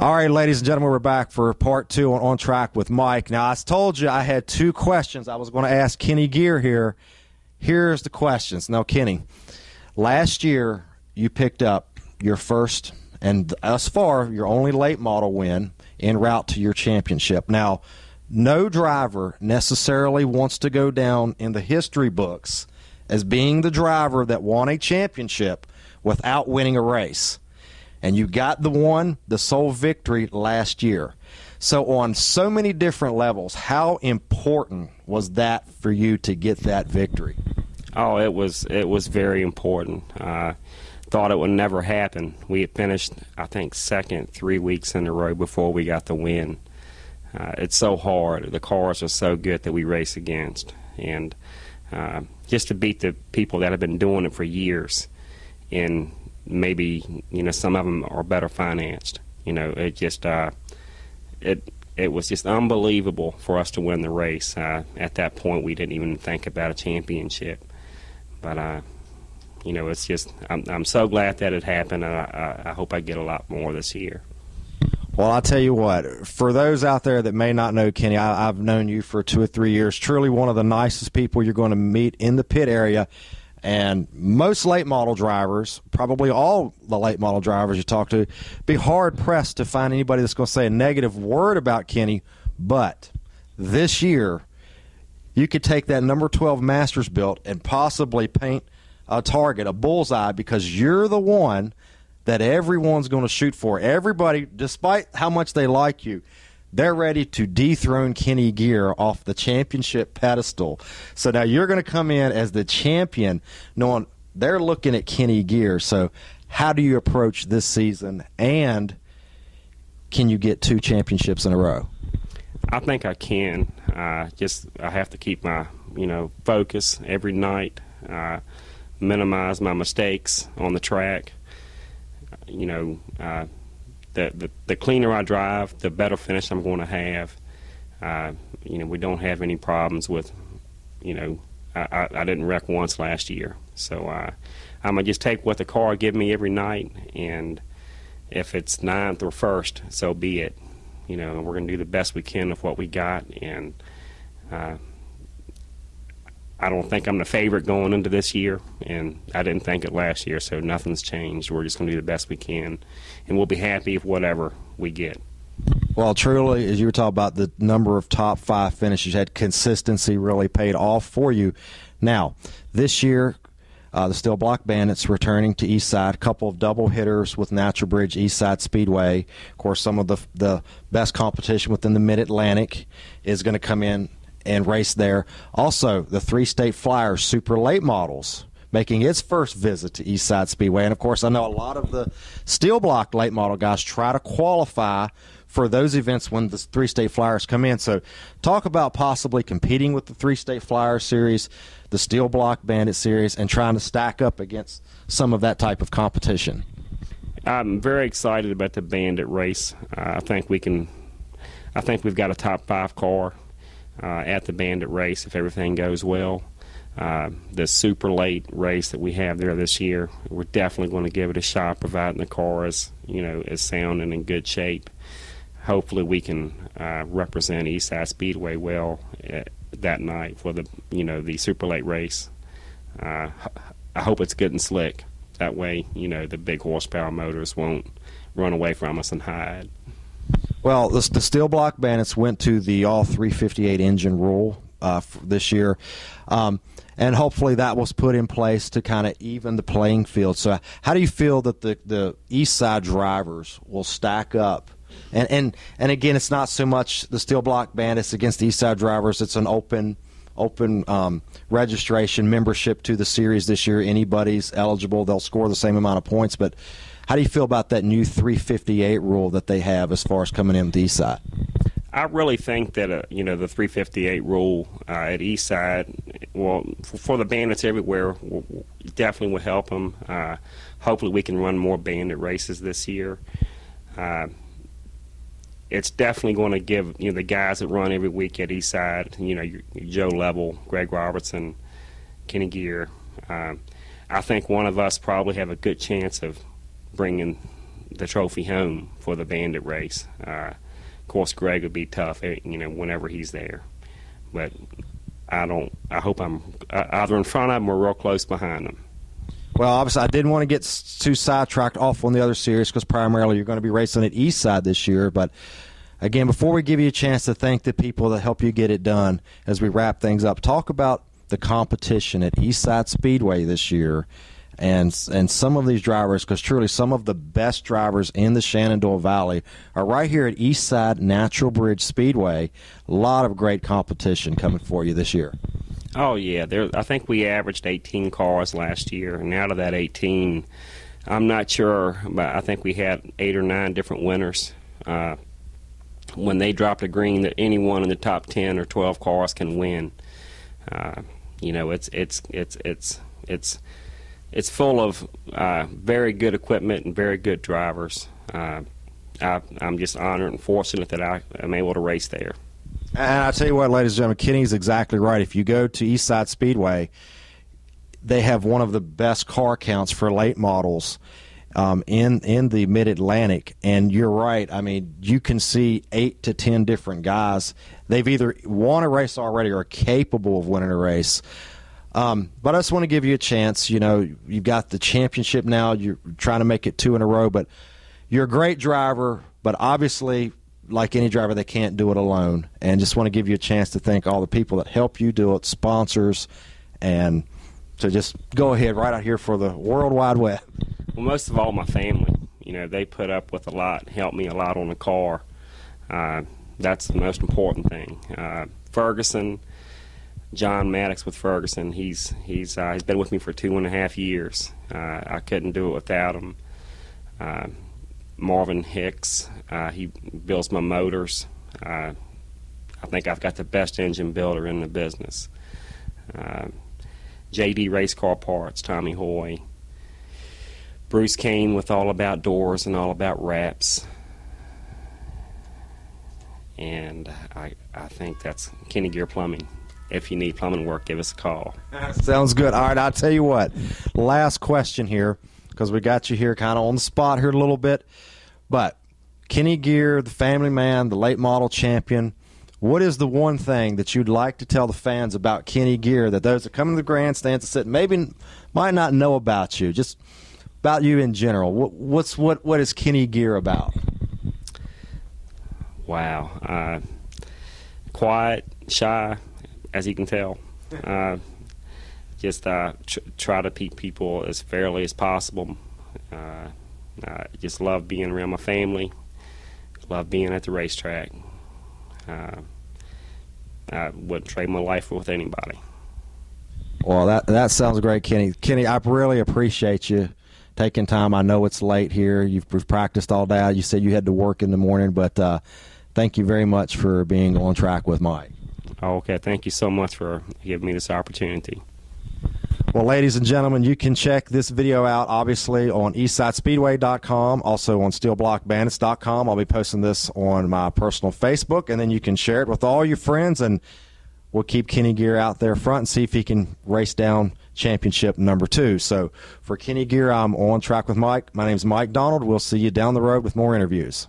All right, ladies and gentlemen, we're back for part two on, on Track with Mike. Now, I told you I had two questions I was going to ask Kenny Geer here. Here's the questions. Now, Kenny, last year you picked up your first and thus far your only late model win en route to your championship. Now, no driver necessarily wants to go down in the history books as being the driver that won a championship without winning a race and you got the one, the sole victory last year. So, on so many different levels, how important was that for you to get that victory? Oh, it was it was very important. Uh, thought it would never happen. We had finished, I think, second three weeks in a row before we got the win. Uh, it's so hard. The cars are so good that we race against, and uh, just to beat the people that have been doing it for years, and maybe you know some of them are better financed. You know, it just uh, it it was just unbelievable for us to win the race. Uh, at that point, we didn't even think about a championship, but uh, you know, it's just I'm I'm so glad that it happened, and I, I hope I get a lot more this year. Well, I'll tell you what, for those out there that may not know Kenny, I, have known you for two or three years. Truly one of the nicest people you're going to meet in the pit area. And most late model drivers, probably all the late model drivers you talk to, be hard pressed to find anybody that's going to say a negative word about Kenny. But this year, you could take that number 12 Masterbuilt and possibly paint a target, a bullseye, because you're the one that everyone's going to shoot for. Everybody, despite how much they like you, they're ready to dethrone Kenny Geer off the championship pedestal. So now you're going to come in as the champion, knowing they're looking at Kenny Geer. So how do you approach this season, and can you get two championships in a row? I think I can. Uh, just I have to keep my you know focus every night, uh, minimize my mistakes on the track. You know, uh, the, the, cleaner I drive, the better finish I'm going to have. Uh, you know, we don't have any problems with, you know, I, I, I didn't wreck once last year. So uh, I'm going to just take what the car give me every night, and if it's ninth or first, so be it. You know, we're going to do the best we can with what we got, and uh, I don't think I'm the favorite going into this year, and I didn't think it last year, so nothing's changed. We're just going to do the best we can, and we'll be happy if whatever we get. Well, truly, as you were talking about the number of top five finishes, had consistency really paid off for you. Now, this year, uh, the Steel Block Bandits returning to Eastside. A couple of double hitters with Natural Bridge Eastside Speedway. Of course, some of the the best competition within the Mid Atlantic is going to come in and race there. Also, the three state Flyers Super Late Models making its first visit to Eastside Speedway. And of course, I know a lot of the steel block late model guys try to qualify for those events when the three state Flyers come in. So, talk about possibly competing with the three state flyer series, the steel block Bandit series, and trying to stack up against some of that type of competition. I'm very excited about the Bandit race. Uh, I think we can. I think we've got a top five car at the Bandit race if everything goes well. Uh, the super late race that we have there this year, we're definitely going to give it a shot, providing the car is you know is sound and in good shape. Hopefully, we can uh, represent Eastside Speedway well uh, that night for the you know the super late race. Uh, I hope it's good and slick. That way, you know the big horsepower motors won't run away from us and hide. Well, the, the Steel Block Bandits went to the all 358 engine rule uh, this year. Um, and hopefully that was put in place to kind of even the playing field. So, how do you feel that the, the East Side drivers will stack up? And, and and again, it's not so much the Steel Block Bandits against the East Side drivers. It's an open open um, registration membership to the series this year. Anybody's eligible; they'll score the same amount of points. But how do you feel about that new 358 rule that they have as far as coming in side? I really think that uh, you know the 358 rule uh, at East Side, well, for, for the bandits everywhere, definitely will help them. Uh, hopefully, we can run more bandit races this year. Uh, it's definitely going to give you know the guys that run every week at East Side, you know, Joe Level, Greg Robertson, Kenny Geer. Uh, I think one of us probably have a good chance of bringing the trophy home for the Bandit race. Uh, of course, Greg would be tough, eh, you know, whenever he's there. But I don't. I hope I'm uh, either in front of him or real close behind him. Well, obviously, I didn't want to get too sidetracked off on the other series because primarily you're going to be racing at East Side this year. But again, before we give you a chance to thank the people that help you get it done as we wrap things up, talk about the competition at East Side Speedway this year and and some of these drivers, because truly some of the best drivers in the Shenandoah Valley are right here at Eastside Natural Bridge Speedway. A lot of great competition coming for you this year. Oh yeah, there. I think we averaged 18 cars last year, and out of that 18, I'm not sure, but I think we had eight or nine different winners. Uh, when they dropped a green, that anyone in the top 10 or 12 cars can win. Uh, you know, it's it's it's it's it's it's full of uh, very good equipment and very good drivers. Uh, I, am just honored and fortunate that I am able to race there. And I tell you what, ladies and gentlemen, Kenny's exactly right. If you go to Eastside Speedway, they have one of the best car counts for late models um, in in the Mid Atlantic. And you're right. I mean, you can see eight to ten different guys. They've either won a race already or are capable of winning a race. Um, but I just want to give you a chance. You know, you've got the championship now. You're trying to make it two in a row, but you're a great driver. But obviously, like any driver, they can't do it alone. And just want to give you a chance to thank all the people that help you do it, sponsors, and to just go ahead right out here for the World Wide Web. Well, most of all, my family. You know, they put up with a lot, helped me a lot on the car. Uh, that's the most important thing. Uh, Ferguson John Maddox with Ferguson. He's he's uh, he's been with me for two and a half years. Uh, I couldn't do it without him. Uh, Marvin Hicks, uh, he builds my motors. Uh, I think I've got the best engine builder in the business. Uh, JD Race Car Parts, Tommy Hoy. Bruce Kane with All About Doors and All About Wraps. And I, I think that's Kenny Geer Plumbing if you need plumbing work, give us a call. Sounds good. All right, I'll tell you what. Last question here, because we got you here kind of on the spot here a little bit. But Kenny Geer, the family man, the late model champion, what is the one thing that you'd like to tell the fans about Kenny Geer that those that come to the grandstands and sit maybe might not know about you, just about you in general? What, what's what what is Kenny Geer about? Wow, uh, quiet, shy, as you can tell. Uh, just uh, tr- try to keep people as fairly as possible. Uh, I just love being around my family. Love being at the racetrack. Uh, I wouldn't trade my life with anybody. Well, that that sounds great, Kenny. Kenny, I really appreciate you taking time. I know it's late here. You've, practiced all day. You said you had to work in the morning, but uh, thank you very much for being on track with Mike. Oh, okay, thank you so much for giving me this opportunity. Well, ladies and gentlemen, you can check this video out obviously on eastsidespeedway.com, also on steelblockbandits.com. I'll be posting this on my personal Facebook, and then you can share it with all your friends, and we'll keep Kenny Geer out there front and see if he can race down championship number two. So for Kenny Geer, I'm on track with Mike. My name is Mike Donald. We'll see you down the road with more interviews.